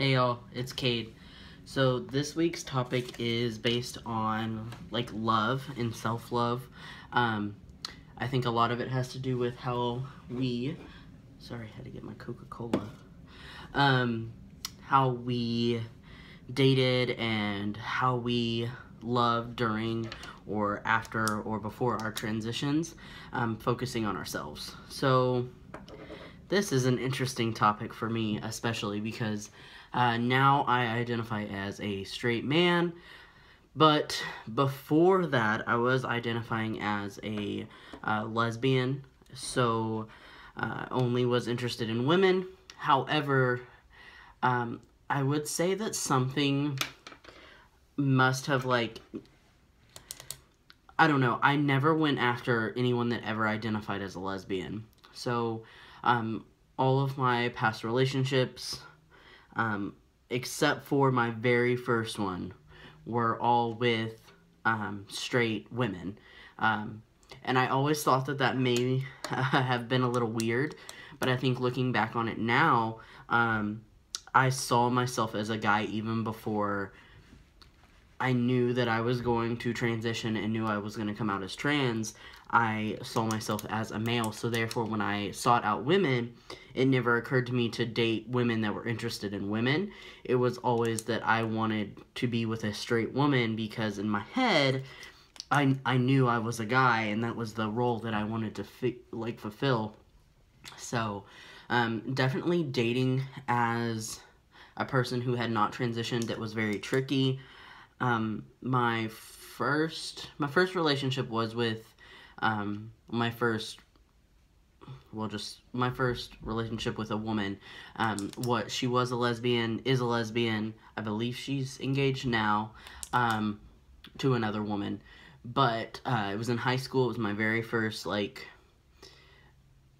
Hey y'all, it's Kade. So this week's topic is based on like love and self-love. Um, I think a lot of it has to do with how we, sorry, I had to get my Coca-Cola. Um, how we dated and how we loved during or after or before our transitions, um, focusing on ourselves. So this is an interesting topic for me, especially because uh, now I identify as a straight man, but before that, I was identifying as a uh, lesbian, so uh, only was interested in women. However, um, I would say that something must have, like, I don't know, I never went after anyone that ever identified as a lesbian. So, um, all of my past relationships, um, except for my very first one, were all with um, straight women. Um, and I always thought that that may have been a little weird, but I think looking back on it now, um, I saw myself as a guy even before I knew that I was going to transition and knew I was going to come out as trans. I saw myself as a male. So therefore, when I sought out women, it never occurred to me to date women that were interested in women. It was always that I wanted to be with a straight woman because in my head, I, I knew I was a guy and that was the role that I wanted to fi- like fulfill. So, um, definitely dating as a person who had not transitioned that was very tricky. Um, my first my first relationship was with um, my first well just my first relationship with a woman um, what she was a lesbian is a lesbian i believe she's engaged now um, to another woman but uh, it was in high school it was my very first like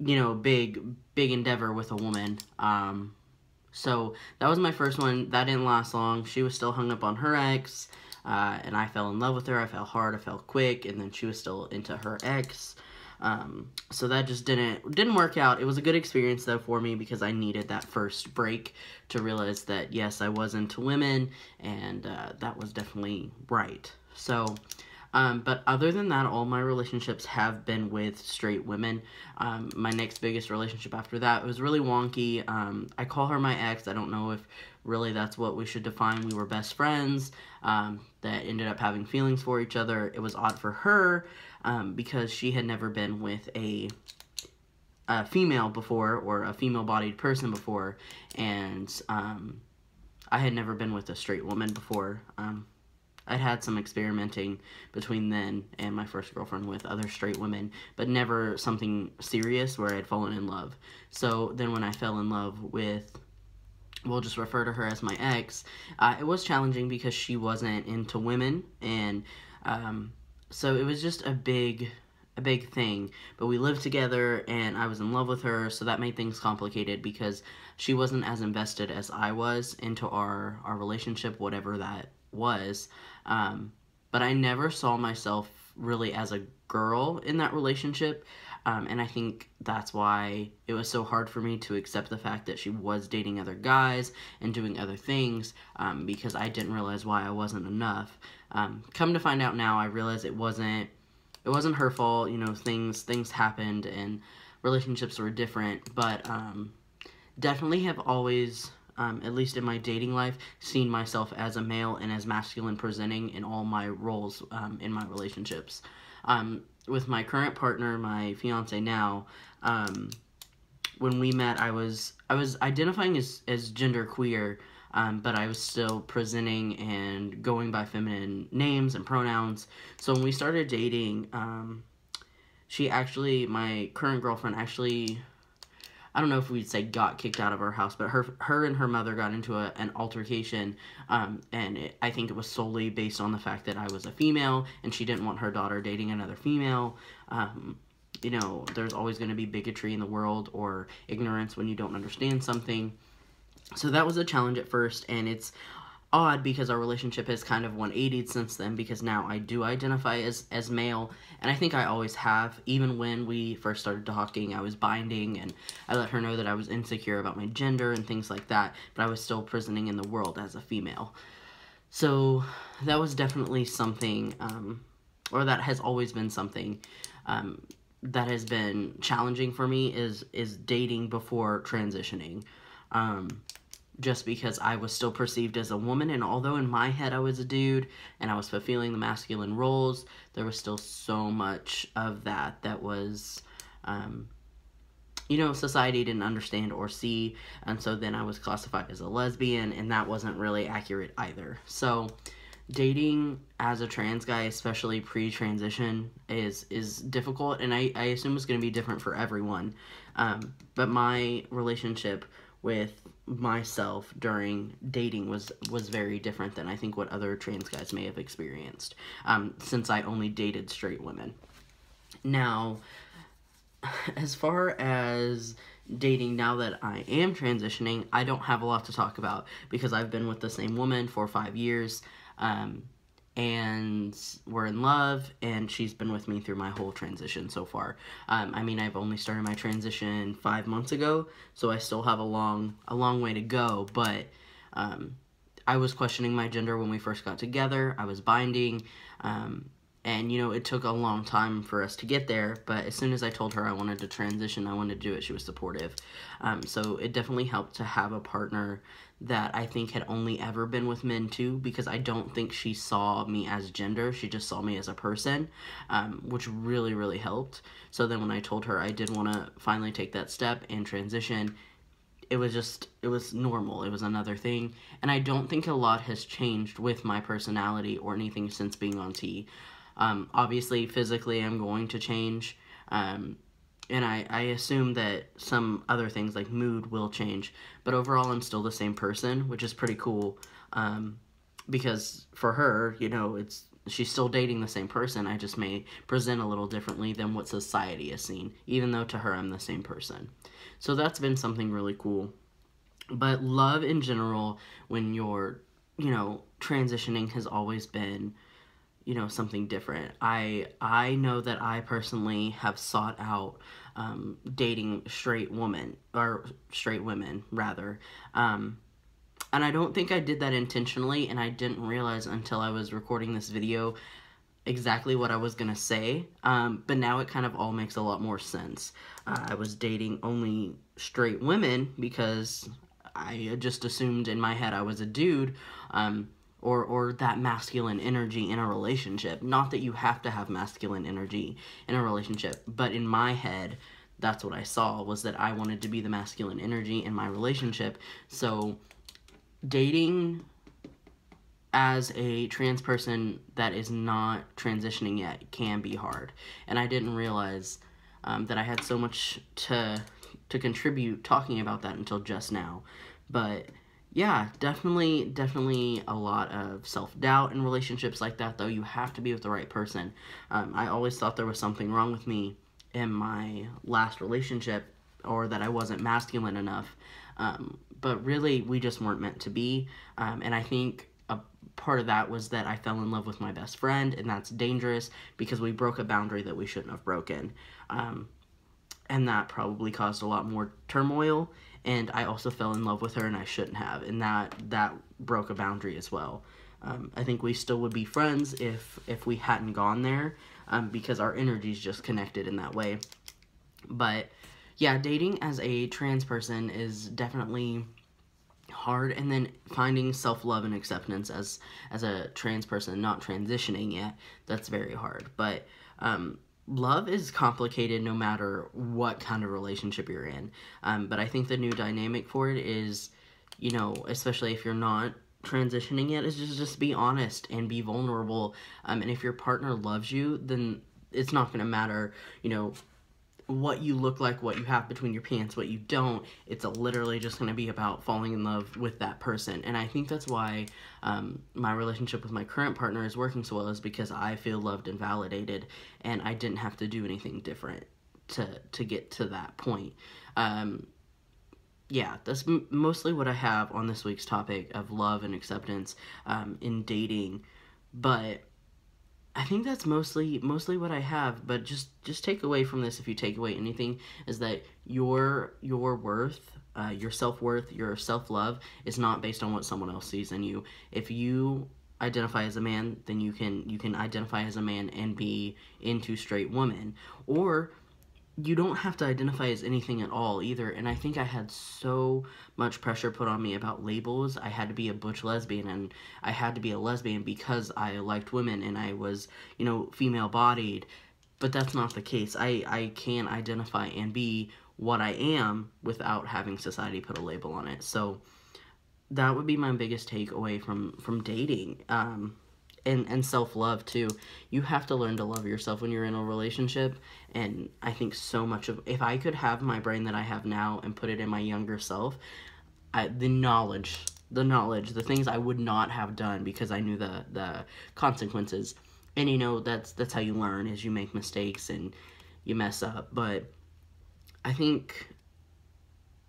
you know big big endeavor with a woman um, so that was my first one that didn't last long she was still hung up on her ex uh, and I fell in love with her. I fell hard. I fell quick, and then she was still into her ex. Um, so that just didn't didn't work out. It was a good experience though for me because I needed that first break to realize that yes, I was into women, and uh, that was definitely right. So um, but other than that, all my relationships have been with straight women. Um, my next biggest relationship after that was really wonky. Um, I call her my ex. I don't know if really that's what we should define. We were best friends um, that ended up having feelings for each other. It was odd for her um, because she had never been with a a female before or a female bodied person before and um, I had never been with a straight woman before um, I'd had some experimenting between then and my first girlfriend with other straight women, but never something serious where I'd fallen in love. So then when I fell in love with, we'll just refer to her as my ex, uh, it was challenging because she wasn't into women, and um, so it was just a big a big thing. But we lived together and I was in love with her, so that made things complicated because she wasn't as invested as I was into our our relationship, whatever that was. Um, but I never saw myself really as a girl in that relationship. Um, and I think that's why it was so hard for me to accept the fact that she was dating other guys and doing other things um, because I didn't realize why I wasn't enough. Um, come to find out now, I realize it wasn't it wasn't her fault. You know, things things happened and relationships were different, but um, definitely have always um, at least in my dating life, seen myself as a male and as masculine presenting in all my roles um, in my relationships. Um, with my current partner, my fiance now, um, when we met, I was I was identifying as as gender queer, um, but I was still presenting and going by feminine names and pronouns. So when we started dating, um, she actually, my current girlfriend, actually I don't know if we'd say got kicked out of our house, but her her and her mother got into a, an altercation, um, and it, I think it was solely based on the fact that I was a female and she didn't want her daughter dating another female. Um, you know, there's always going to be bigotry in the world or ignorance when you don't understand something. So that was a challenge at first, and it's odd because our relationship has kind of 180 since then because now I do identify as as male. And I think I always have even when we first started talking I was binding and I let her know that I was insecure about my gender and things like that but I was still presenting in the world as a female. So that was definitely something um, or that has always been something um, that has been challenging for me is is dating before transitioning. Um, just because I was still perceived as a woman. And although in my head I was a dude and I was fulfilling the masculine roles, there was still so much of that that was, um, you know, society didn't understand or see. And so then I was classified as a lesbian, and that wasn't really accurate either. So, dating as a trans guy especially pre-transition is is difficult and i, I assume it's going to be different for everyone um, but my relationship with myself during dating was was very different than I think what other trans guys may have experienced. Um, since I only dated straight women. Now, as far as dating now that I am transitioning, I don't have a lot to talk about because I've been with the same woman for five years. Um, and we're in love and she's been with me through my whole transition so far. Um, i mean i've only started my transition five months ago so i still have a long a long way to go but um, i was questioning my gender when we first got together. I was binding um, and you know it took a long time for us to get there but as soon as i told her i wanted to transition i wanted to do it she was supportive um, so it definitely helped to have a partner that I think had only ever been with men too, because I don't think she saw me as gender. She just saw me as a person, um, which really, really helped. So then when I told her I did want to finally take that step and transition, it was just, it was normal. It was another thing. And I don't think a lot has changed with my personality or anything since being on T. Um, obviously, physically, I'm going to change. Um, and I, I assume that some other things like mood will change. But overall i'm still the same person which is pretty cool. Um, because for her you know it's she's still dating the same person. I just may present a little differently than what society has seen even though to her i'm the same person. So that's been something really cool. But love in general when you're you know transitioning has always been you know something different. I i know that i personally have sought out um, dating straight women or straight women rather. Um, and i don't think i did that intentionally and i didn't realize until i was recording this video exactly what i was gonna say. Um, but now it kind of all makes a lot more sense. Uh, i was dating only straight women because i just assumed in my head i was a dude. Um, or or that masculine energy in a relationship. Not that you have to have masculine energy in a relationship, but in my head, that's what I saw was that I wanted to be the masculine energy in my relationship. So dating as a trans person that is not transitioning yet can be hard. And I didn't realize um, that I had so much to to contribute talking about that until just now. But yeah, definitely, definitely a lot of self doubt in relationships like that, though. You have to be with the right person. Um, I always thought there was something wrong with me in my last relationship or that I wasn't masculine enough. Um, but really, we just weren't meant to be. Um, and I think a part of that was that I fell in love with my best friend, and that's dangerous because we broke a boundary that we shouldn't have broken. Um, and that probably caused a lot more turmoil and I also fell in love with her and I shouldn't have and that that broke a boundary as well. Um, I think we still would be friends if if we hadn't gone there um, because our energies just connected in that way. But yeah, dating as a trans person is definitely hard and then finding self-love and acceptance as as a trans person not transitioning yet that's very hard but um love is complicated no matter what kind of relationship you're in. Um, but I think the new dynamic for it is, you know, especially if you're not transitioning yet, is just just be honest and be vulnerable. Um, and if your partner loves you, then it's not going to matter, you know, what you look like, what you have between your pants, what you don't. It's literally just going to be about falling in love with that person. And I think that's why um, my relationship with my current partner is working so well is because I feel loved and validated and I didn't have to do anything different to, to get to that point. Um, yeah, that's mostly what I have on this week's topic of love and acceptance um, in dating. But I think that's mostly mostly what I have. But just just take away from this, if you take away anything, is that your your worth, uh, your self worth, your self love is not based on what someone else sees in you. If you identify as a man, then you can you can identify as a man and be into straight women, or you don't have to identify as anything at all either. And I think I had so much pressure put on me about labels. I had to be a butch lesbian and I had to be a lesbian because I liked women and I was, you know, female bodied. But that's not the case. I, I can identify and be what I am without having society put a label on it. So that would be my biggest takeaway from from dating. Um, and, and self-love too. You have to learn to love yourself when you're in a relationship and i think so much of if i could have my brain that i have now and put it in my younger self I, the knowledge the knowledge the things i would not have done because i knew the the consequences. And you know that's that's how you learn is you make mistakes and you mess up. But i think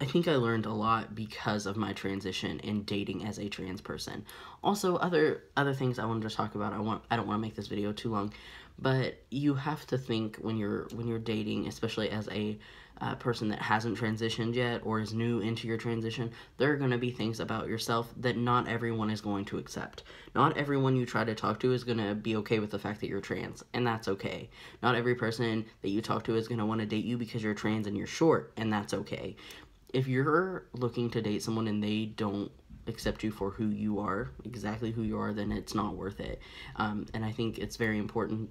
I think I learned a lot because of my transition in dating as a trans person. Also, other other things I wanted to talk about. I want I don't want to make this video too long, but you have to think when you're when you're dating, especially as a uh, person that hasn't transitioned yet or is new into your transition, there are going to be things about yourself that not everyone is going to accept. Not everyone you try to talk to is going to be okay with the fact that you're trans, and that's okay. Not every person that you talk to is going to want to date you because you're trans and you're short, and that's okay if you're looking to date someone and they don't accept you for who you are, exactly who you are, then it's not worth it. Um, and I think it's very important